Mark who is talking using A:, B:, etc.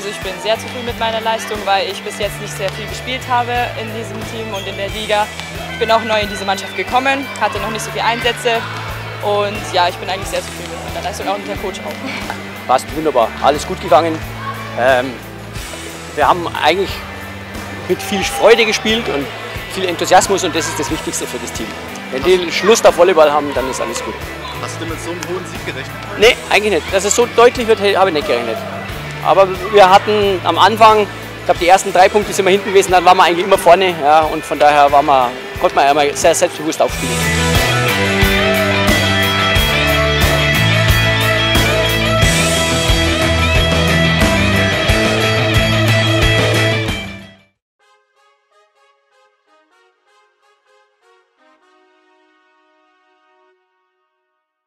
A: sehr zufrieden mit meiner Leistung, weil ich bis jetzt nicht sehr viel gespielt habe in diesem Team und in der Liga. Ich bin auch neu in diese Mannschaft gekommen, hatte noch nicht so viele Einsätze und ja, ich bin eigentlich sehr zufrieden mit meiner Leistung, auch mit der Coach auch.
B: Passt wunderbar, alles gut gegangen. Ähm, wir haben eigentlich mit viel Freude gespielt und viel Enthusiasmus und das ist das Wichtigste für das Team. Wenn die Schluss auf Volleyball haben, dann ist alles gut.
C: Hast du mit so einem hohen Sieg gerechnet?
B: Nee, eigentlich nicht. Dass es so deutlich wird, habe ich nicht gerechnet. Aber wir hatten am Anfang, ich glaube die ersten drei Punkte sind wir hinten gewesen, dann waren wir eigentlich immer vorne. Ja, und von daher waren wir, konnte man einmal sehr selbstbewusst aufspielen.